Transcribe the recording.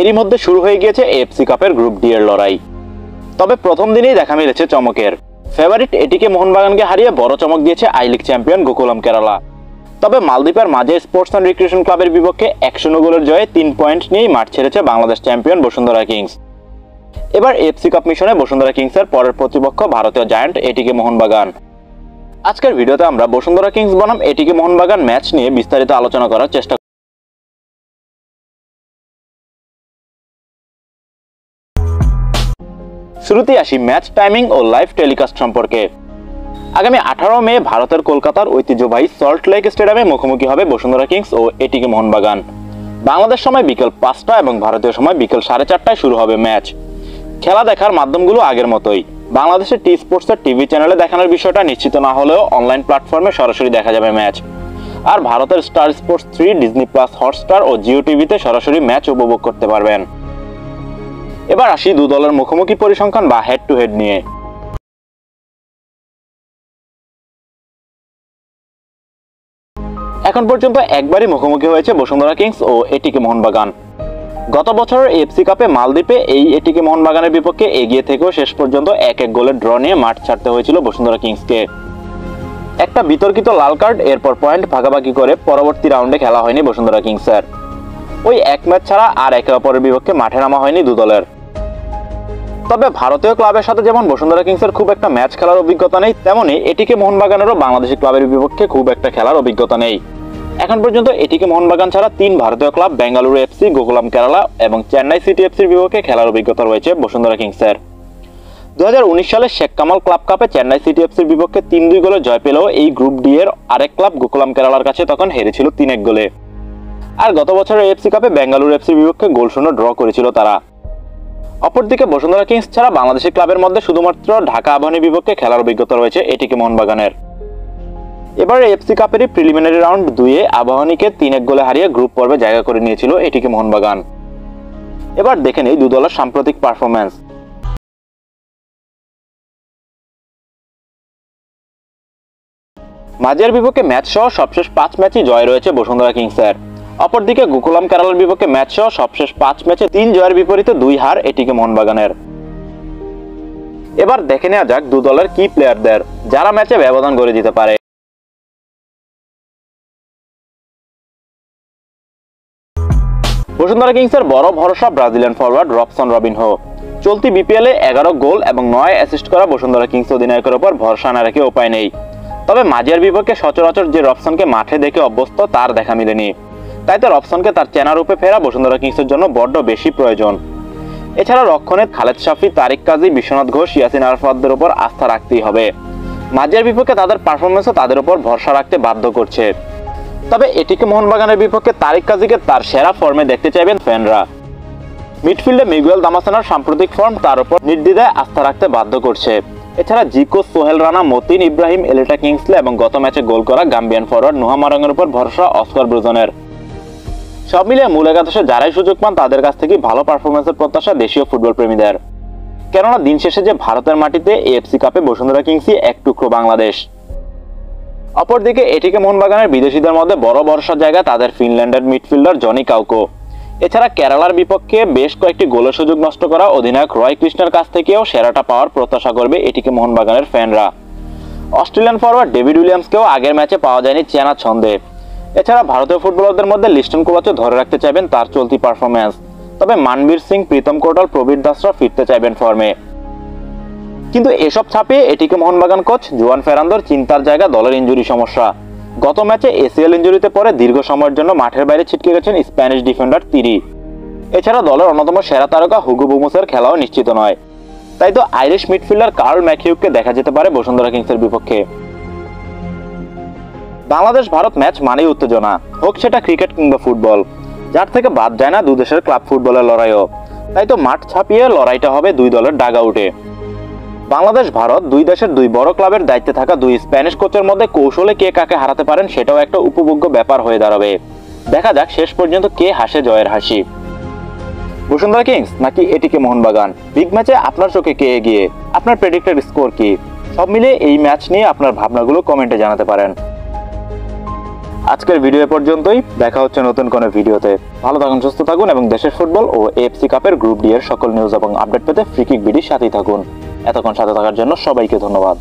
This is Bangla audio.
এরই মধ্যে শুরু হয়ে গিয়েছে এফসি কাপের গ্রুপ ডি এর লড়াই। তবে প্রথম দিনেই দেখা মিলেছে চমকের। ফেভারিট এটিকে মোহনবাগানকে হারিয়ে বড় চমক দিয়েছে I league champion Gokulam Kerala. তবে মালদ্বীপের মাঝে স্পোর্টস অ্যান্ড রিক্রিয়েশন ক্লাবের বিপক্ষে একশো গোলের জয়ে তিন পয়েন্ট নিয়েই মাঠ ছেড়েছে বাংলাদেশ চ্যাম্পিয়ন বসুন্ধরা কিংস এবার এফসি কাপ মিশনে বসুন্ধরা কিংসের পরের প্রতিপক্ষ ভারতীয় জায়ান্ট এটিকে মোহনবাগান। আজকের ভিডিওতে আমরা বসুন্ধরা কিংস বনাম এটিকে মোহনবাগান ম্যাচ নিয়ে বিস্তারিত আলোচনা করার চেষ্টা শুরুতেই আসি ম্যাচ টাইমিং ও লাইভ টেলিকাস্ট সম্পর্কে। আগামী আঠারো মে ভারতের কলকাতার ঐতিহ্যবাহী সল্ট লেক স্টেডিয়ামে মুখোমুখি হবে বসুন্ধরা কিংস ও এটিকে মোহনবাগান। বাংলাদেশ সময় বিকেল পাঁচটা এবং ভারতীয় সময় বিকেল সাড়ে চারটায় শুরু হবে ম্যাচ। খেলা দেখার মাধ্যমগুলো আগের মতোই। বাংলাদেশের টি স্পোর্টসের টিভি চ্যানেলে দেখানোর বিষয়টা নিশ্চিত না হলেও অনলাইন প্ল্যাটফর্মে সরাসরি দেখা যাবে ম্যাচ। আর ভারতের star sports three, Disney plus Hotstar ও জিও টিভিতে সরাসরি ম্যাচ উপভোগ করতে পারবেন। এবার আসি দু দলের মুখোমুখি পরিসংখ্যান বা হেড টু হেড নিয়ে। এখন পর্যন্ত একবারই মুখোমুখি হয়েছে বসুন্ধরা কিংস ও এটিকে মোহনবাগান। গত বছরের এফসি কাপে মালদ্বীপে এই এটিকে মোহনবাগানের বিপক্ষে এগিয়ে থেকেও শেষ পর্যন্ত এক এক গোলের ড্র নিয়ে মাঠ ছাড়তে হয়েছিল বসুন্ধরা কিংসকে। একটা বিতর্কিত লাল কার্ড, এরপর পয়েন্ট ভাগাভাগি করে পরবর্তী রাউন্ডে খেলা হয়নি বসুন্ধরা কিংসের। ওই এক ম্যাচ ছাড়া আর একে অপরের বিপক্ষে মাঠে নামা হয়নি দলের। তবে ভারতীয় ক্লাবের সাথে যেমন বসুন্ধরা কিংসের খুব একটা ম্যাচ খেলার অভিজ্ঞতা নেই তেমনই এটিকে মোহনবাগানেরও বাংলাদেশি ক্লাবের বিপক্ষে খুব একটা খেলার অভিজ্ঞতা নেই। এখন পর্যন্ত এটিকে মোহনবাগান ছাড়া তিন ভারতীয় ক্লাব, বেঙ্গালুরু এফসি গোকুলাম কেরালা এবং চেন্নাই সিটি এফসির বিপক্ষে খেলার অভিজ্ঞতা রয়েছে বসুন্ধরা কিংসের দু হাজার উনিশ সালে শেখ কামাল ক্লাব কাপে চেন্নাই সিটি এফসির বিপক্ষে তিন দুই গোলে জয় পেলেও এই গ্রুপ ডি এর আরেক ক্লাব গোকুলাম কেরালার কাছে তখন হেরেছিল তিন এক গোলে। আর গত বছরের এফসি কাপে বেঙ্গালুরু এফসির বিপক্ষে গোল শূন্য ড্র করেছিল তারা। অপরদিকে বসুন্ধরা কিংস ছাড়া বাংলাদেশি ক্লাবের মধ্যে শুধুমাত্র ঢাকা আবাহনীর বিপক্ষে খেলার অভিজ্ঞতা রয়েছে এটিকে মোহনবাগানের। এবার এফসি কাপেরই প্রিলিমিনারি রাউন্ড দুইয়ে আবাহনীকে তিন এক গোলে হারিয়ে গ্রুপ পর্বে জায়গা করে নিয়েছিল এটিকে মোহনবাগান। এবার দেখে নেই দু দলের সাম্প্রতিক পারফরমেন্স মাঝের বিপক্ষে ম্যাচ সহ সবশেষ পাঁচ ম্যাচই জয় রয়েছে বসুন্ধরা কিংসের। অপরদিকে গোকুলাম কেরালার বিপক্ষে ম্যাচ সহ সবশেষ পাঁচ ম্যাচে তিন জয়ের বিপরীতে দুই হার এটিকে মোহনবাগানের। এবার দেখে নেওয়া যাক দু দলের কি প্লেয়ারদের যারা ম্যাচে ব্যবধান করে দিতে পারে। বসুন্ধরা কিংসের বড় ভরসা ব্রাজিলিয়ান ফরওয়ার্ড রবসন রবিনহো। চলতি বিপিএলে এগারো গোল এবং নয় অ্যাসিস্ট করা বসুন্ধরা কিংস অধিনায়কের ওপর ভরসা না রেখে উপায় নেই। তবে মাঝের বিপক্ষে সচরাচর যে রবসনকে মাঠে দেখে অভ্যস্ত, তার দেখা মিলেনি। তাই তো রবসনকে তার চেনা রূপে ফেরা বসুন্ধরা কিংসের জন্য বড্ড বেশি প্রয়োজন। এছাড়া রক্ষণে খালেদ শাফি, তারিক কাজী, বিশ্বনাথ ঘোষ, ইয়াসিন আরফাতদের উপর আস্থা রাখতেই হবে। মাঝের বিপক্ষে তাদের পারফরমেন্সও তাদের উপর ভরসা রাখতে বাধ্য করছে। তবে এটিকে মোহনবাগানের বিপক্ষে তারিক কাজীকে তার সেরা ফর্মে দেখতে চাইবেন ফ্যানরা। মিডফিল্ডে মিগুয়েল দামাসানার সাম্প্রতিক ফর্ম তার উপর নির্দ্বিধায় আস্থা রাখতে বাধ্য করছে। এছাড়া Zico Sohel Rana, Matin Ibrahim, Eleta Kingsley এবং গত ম্যাচে গোল করা গাম্বিয়ান ফরওয়ার্ড নুহা মারঙ্গের উপর ভরসা অস্কার ব্রুজনের। সব মিলিয়ে মূল একাদশে যারাই সুযোগ পান তাদের কাছ থেকে ভালো পারফরমেন্সের প্রত্যাশা দেশীয় ফুটবল প্রেমীদের। কেননা দিন শেষে যে ভারতের মাটিতে এএফসি কাপে বসুন্ধরা কিংসি এক টুকরো বাংলাদেশ। অপরদিকে এটিকে মোহনবাগানের বিদেশিদের মধ্যে বড় ভরসার জায়গা তাদের ফিনল্যান্ডের মিডফিল্ডার জনি কাউকো। এছাড়া কেরালার বিপক্ষে বেশ কয়েকটি গোলের সুযোগ নষ্ট করা অধিনায়ক রয় কৃষ্ণের কাছ থেকেও সেরাটা পাওয়ার প্রত্যাশা করবে এটিকে মোহনবাগানের ফ্যানরা। অস্ট্রেলিয়ান ফরওয়ার্ড ডেভিড উইলিয়ামসকেও আগের ম্যাচে পাওয়া যায়নি চেনা ছন্দে। এছাড়া ভারতীয় ফুটবলারদের মধ্যে লিস্টন কোলাচও ধরে রাখতে চাইবেন তার চলতি পারফরমেন্স তবে মানবীর সিং, প্রীতম কোটাল, প্রবীর দাসরা ফিরতে চাইবেন ফর্মে। কিন্তু এসব ছাপিয়ে এটিকে মোহনবাগান কোচ জুয়ান ফেরান্দোর চিন্তার জায়গা, দলের ইঞ্জুরি সমস্যা। গত ম্যাচে এসিএল ইঞ্জুরিতে পরে দীর্ঘ সময়ের জন্য মাঠের বাইরে ছিটকে গেছেন স্প্যানিশ ডিফেন্ডার তিরি। এছাড়া দলের অন্যতম সেরা তারকা হুগু বুমুসের খেলাও নিশ্চিত নয়। তাই তো আইরিশ মিডফিল্ডার কার্ল ম্যাকিউকে দেখা যেতে পারে বসুন্ধরা কিংসের বিপক্ষে। বাংলাদেশ ভারত ম্যাচ মানেই উত্তেজনা। হোক সেটা ক্রিকেট কিংবা ফুটবল। যার থেকে বাদ যায় না দুই দেশের ক্লাব ফুটবলের লড়াইও। তাই তো মাঠ ছাপিয়ে লড়াইটা হবে দুই দলের ডাগ আউটে। বাংলাদেশ, ভারত দুই দেশের দুই বড় ক্লাবের দায়িত্বে থাকা দুই স্প্যানিশ কোচের মধ্যে কৌশলে কে কাকে হারাতে পারেন সেটাও একটা উপভোগ্য ব্যাপার হয়ে দাঁড়াবে। দেখা যাক শেষ পর্যন্ত কে হাসে জয়ের হাসি। বসুন্ধরা কিংস নাকি এটিকে মোহনবাগান? বিগ ম্যাচে আপনার চোখে কে এগিয়ে? আপনার প্রেডিক্টেড স্কোর কি? সব মিলিয়ে এই ম্যাচ নিয়ে আপনার ভাবনাগুলো কমেন্টে জানাতে পারেন। আজকের ভিডিও পর্যন্তই। দেখা হচ্ছে নতুন কোনো ভিডিওতে। ভালো থাকুন, সুস্থ থাকুন এবং দেশের ফুটবল ও এফসি কাপের গ্রুপ ডি এর সকল নিউজ এবং আপডেট পেতে ফ্রিকিক বিডির সাথেই থাকুন। এতক্ষণ সাথে থাকার জন্য সবাইকে ধন্যবাদ।